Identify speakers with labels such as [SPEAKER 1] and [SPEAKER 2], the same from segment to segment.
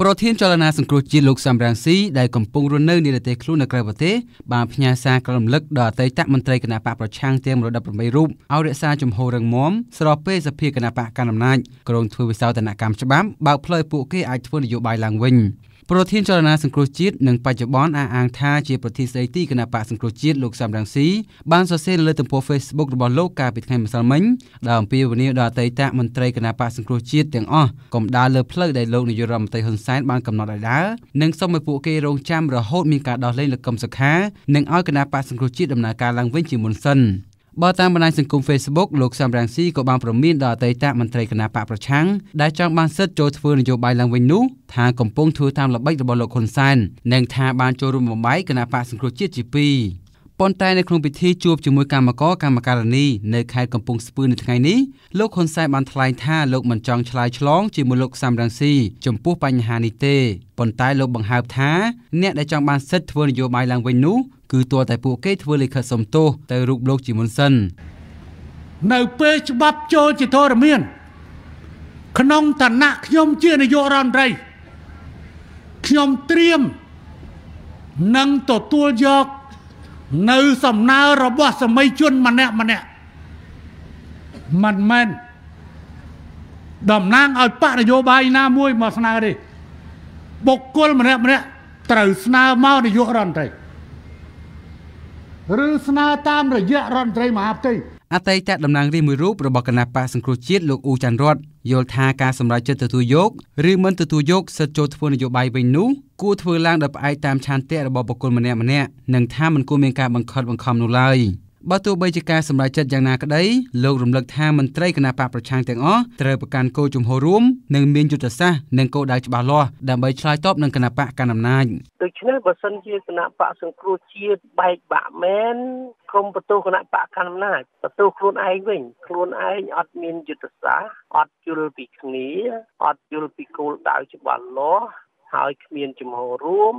[SPEAKER 1] ប្រធានចលនាសង្គ្រោះជាតិលោកសំរាំងស៊ីដែលកំពុងរស់នៅនៅប្រទេសខ្លួននៅក្រៅប្រទេសបានផ្ញើសារក្រំលឹកដល់អតីតមន្ត្រីគណៈបកប្រឆាំងទាំង118រូបឲ្យរក្សាជំហររឹងមាំស្របពេលសភាគណៈបកកណ្ដាលអំណាចក្រុងធ្វើវិសោធនកម្មច្បាប់បើកផ្លូវពួកគេអាចធ្វើនយោបាយឡើងវិញ ប្រធានចលនាសង្គ្រោះជាតិនិងបច្ចុប្បន្នអះអាងថាជាប្រធានស្ដីទីគណៈបកសង្គ្រោះជាតិលោកសំរងស៊ីបានសរសេរលើទំព័រ Facebook របស់លោកកាលពីថ្ងៃម្សិលមិញដែលអំពាវនាវដល់អតីតមន្ត្រីគណៈបកសង្គ្រោះជាតិទាំងអស់កុំដើរលើផ្លូវដែលលោកនាយករដ្ឋមន្ត្រីហ៊ុនសែនបានកំណត់ឲ្យដើរនិងសូមឲ្យពួកគេរងចាំរហូតមានការដោះលែងលោកកឹមសុខានិងឲ្យគណៈបកសង្គ្រោះជាតិដំណើរការឡើងវិញជាមុនសិន បើតាមបណ្ដាញសង្គម Facebook លោកសំរងស៊ីក៏បានប្រមានដល់អតីតមន្ត្រីគណៈបកប្រឆាំងដែលចង់បានសិទ្ធិចូលធ្វើនយោបាយឡើងវិញនោះថាកំពុងធ្វើតាមល្បិចរបស់លោកហ៊ុនសែននិងថាបានចូលរួមបំបីគណៈបកសង្គ្រោះជាតិជាពីរ ប៉ុន្តែនៅក្នុងពិធីជួបជាមួយកម្មករកម្មការិនីនៅខេត្តកំពង់ស្ពឺនៅថ្ងៃនេះលោកហ៊ុនសែនបានថ្លែងថាលោកមិនចង់ឆ្លើយឆ្លងជាមួយលោកសំរងស៊ីចំពោះបញ្ហានេះទេប៉ុន្តែលោកបង្ហើបថាអ្នកដែលចង់បានសិទ្ធិធ្វើនយោបាយឡើងវិញនោះគឺទាល់តែពួកគេធ្វើលិខិតសុំទោសទៅរូបលោកជាមុនសិន
[SPEAKER 2] នៅពេលច្បាប់ចូលជាធរមាន ក្នុងឋានៈខ្ញុំជានាយករដ្ឋមន្ត្រីខ្ញុំត្រៀមនឹងទទួលយក នៅសំណើរបស់សមីជនម្នាក់ម្នាក់មិនមែនតំណាងឲ្យបកនយោបាយណាមួយមកស្នើទេបុគ្គលម្នាក់ម្នាក់ត្រូវស្នើមកនាយករដ្ឋមន្ត្រីឬស្នើតាមរយៈរដ្ឋមន្ត្រីមហាផ្ទៃ
[SPEAKER 1] អតីតតំណាងរាស្ត្រមួយរូបរបស់គណៈបកសង្គ្រោះជាតិលោកអ៊ូចាន់រតយល់ថាការសម្រេចចិត្តទទួលយកឬមិនទទួលយកសិទ្ធិចូលធ្វើនយោបាយវិញនោះគួរធ្វើឡើងដោយផ្អែកតាមឆន្ទៈរបស់បុគ្គលម្នាក់ៗនិងថាមិនគួរមានការបង្ខិតបង្ខំនោះឡើយ។ បើទោះបីជាការសម្រេចចិត្តយ៉ាងណាក្តីលោករំលឹកថាមន្ត្រីគណៈបកប្រឆាំងទាំងអស់ត្រូវប្រកាន់គោលជំហររួមនិងមានយុទ្ធសាស្ត្រនិងគោលដៅច្បាស់លាស់ដើម្បីឆ្លើយតបនឹងគណៈបកកណ្ដាលអំណាច
[SPEAKER 3] ដូច្នេះបើសិនជាគណៈបកសង្គ្រោះជាតិបែកបាក់មែនក្រុមបន្ទោគណៈបកកណ្ដាលអំណាចបន្ទោខ្លួនឯងវិញខ្លួនឯងអត់មានយុទ្ធសាស្ត្រអត់យល់ពីគ្នាអត់យល់ពីគោលដៅច្បាស់លាស់ហើយគ្មានជំហររួម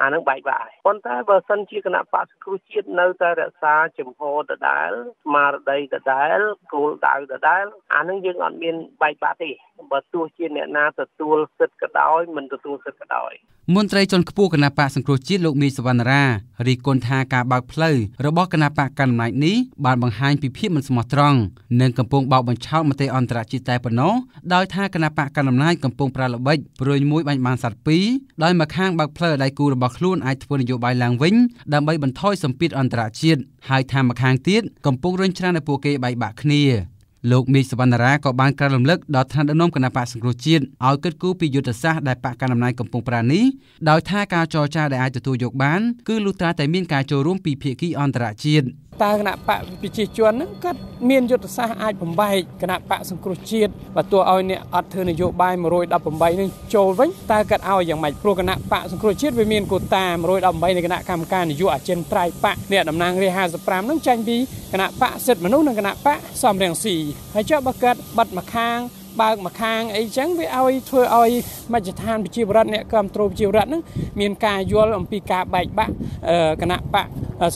[SPEAKER 3] អានឹងបែកបាក់ហើយប៉ុន្តែបើសិនជាគណៈបក្សគ្រូជាតិនៅតែរក្សាចំហដដែលស្មារតីដដែលគោលដៅដដែលអានឹងយើងអត់មានបែកបាក់ទេ បើទោះជាអ្នកណាទទួលសិទ្ធិក៏ដោយមិនទទួលសិទ្ធិក៏ដោយ
[SPEAKER 1] មន្ត្រីជាន់ខ្ពស់គណៈបកសង្គ្រោះជាតិលោកមីសវណ្ណរារីគុណថាការបើកផ្លូវរបស់គណៈបកកណ្ដាលអំណាចនេះបានបង្ហាញពីភាពមិនស្មោះត្រង់និងកំពុងបោកបញ្ឆោតមតិអន្តរជាតិតែប៉ុណ្ណោះដោយថាគណៈបកកណ្ដាលអំណាចកំពុងប្រើល្បិចព្រួយមួយបាញ់បានសัตว์ពីរដោយមកខាងបើកផ្លូវឲ្យដៃគូរបស់ខ្លួនអាចធ្វើនយោបាយឡើងវិញដើម្បីបន្ថយសម្ពាធអន្តរជាតិហើយថាមកខាងទៀតកំពុងរុញច្រានឲ្យពួកគេបែកបាក់គ្នា លោកមីសវណ្ណរាក៏បានក្រាបរំលឹកដល់ថ្នាក់ដឹកនាំគណៈបកសង្គ្រោះជាតិឲ្យគិតគូរពីយុទ្ធសាស្ត្រដែលបកកណ្ដាលអំណាចកំពុងប្រើនេះដោយថាការចរចាដែលអាចទទួលយកបានគឺលុះត្រាតែមានការចូលរួមពីភាគីអន្តរជាតិ
[SPEAKER 4] តើគណៈបកប្រជាជនហ្នឹងគាត់មានយុទ្ធសាស្ត្រអាចបំបែកគណៈបកសង្គ្រោះជាតិបើទោះឲ្យអ្នកអត់ធ្វើនយោបាយ118នឹងចូលវិញតើគាត់ឲ្យយ៉ាងម៉េចព្រោះគណៈបកសង្គ្រោះជាតិវាមានកូតា118នៃគណៈកម្មការនយោបាយអចិន្ត្រៃយ៍បកអ្នកតំណាងរា55ហ្នឹងចាញ់ពីគណៈបកសិទ្ធិមនុស្សនិងគណៈបកសំរងស៊ីហើយចុះបើគាត់បាត់មកខាងបើកមកខាងអីចឹងវាឲ្យធ្វើឲ្យមជ្ឈដ្ឋានប្រជាប្រដ្ឋអ្នកគ្រប់គ្រងប្រជាប្រដ្ឋហ្នឹងមានការយល់អំពីការបែកបាក់គណៈបក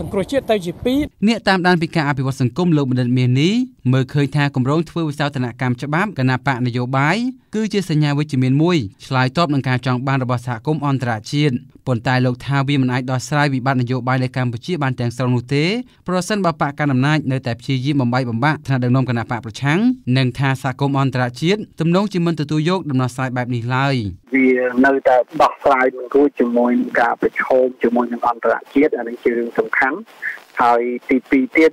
[SPEAKER 4] សង្គ្រោះជាតិទៅជាពីរ
[SPEAKER 1] អ្នកតាមដានពីការអភិវឌ្ឍសង្គមលោកបណ្ឌិតមាសនេះមើលឃើញថាគម្រោងធ្វើវិសោធនកម្មច្បាប់គណៈបកនយោបាយគឺជាសញ្ញាវិជ្ជមានមួយឆ្លើយតបនឹងការចង់បានរបស់សហគមន៍អន្តរជាតិប៉ុន្តែលោកថាវាមិនអាចដោះស្រាយវិបត្តិនយោបាយនៅកម្ពុជាបានទាំងស្រុងនោះទេប្រសិនបើបកកណ្ដាលអំណាចនៅតែព្យាយាមបំបីបំបាក់ថ្នាក់ដឹកនាំគណៈបកប្រឆាំងនិងថាសហគមន៍អន្តរជាតិទំនងជាមិនទទួលយកដំណោះស្រាយបែបនេះឡើយ
[SPEAKER 5] វានៅតែដោះស្រាយមិនរួចជាមួយនឹងការប្រឈមជាមួយនឹងអន្តរជាតិអានេះជារឿងសំខាន់ ហើយទី2ទៀត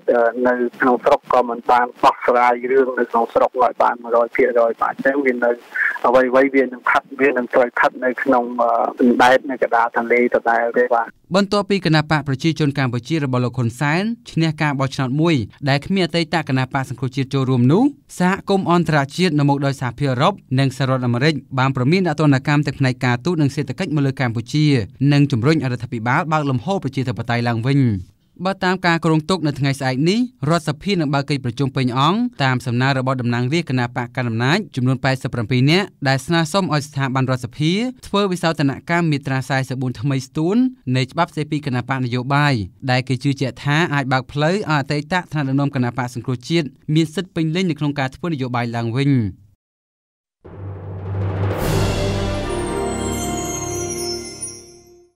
[SPEAKER 5] នៅក្នុងស្រុកក៏មិនបានដោះស្រាយរឿងនៅក្នុងស្រុកឲ្យបាន100%បាទអញ្ចឹងវានៅអ្វីៗវានឹងខិតវានឹងត្រូវខិតនៅក្នុងដែននៃកដាទន្លេដដែលទេបាទ
[SPEAKER 1] បន្ទាប់ពីគណៈបកប្រជាជនកម្ពុជារបស់លោកហ៊ុនសែនឈ្នះការបោះឆ្នោតមួយដែលគ្មានអតីតគណៈបកសង្គ្រោះជាតិចូលរួមនោះសហគមន៍អន្តរជាតិនៅមុខដោយសហភាពអឺរ៉ុបនិងសហរដ្ឋអាមេរិកបានប្រមានដាក់ទណ្ឌកម្មទាំងផ្នែកការទូតនិងសេដ្ឋកិច្ចមកលើកម្ពុជានិងជំរុញរដ្ឋាភិបាលបើកលំហូរប្រជាធិបតេយ្យឡើងវិញ បើតាមការគ្រោងទុកនៅថ្ងៃស្អែកនេះរដ្ឋសភានឹងបើកកិច្ចប្រជុំពេញអង្គតាមសំណើរបស់តំណាងរាស្ត្រគណៈបកកណ្ដាលអំណាចចំនួន87នាក់ដែលស្នើសុំឲ្យស្ថាប័នរដ្ឋសភាធ្វើវិសោធនកម្មមាត្រា44ថ្មីស្ទួននៃច្បាប់ស្តីពីគណៈបកនយោបាយដែលគេជឿជាក់ថាអាចបើកផ្លូវឲ្យអតីតថ្នាក់ដឹកនាំគណៈបកសង្គ្រោះជាតិមានសិទ្ធិពេញលេញនៅក្នុងការធ្វើនយោបាយឡើងវិញ។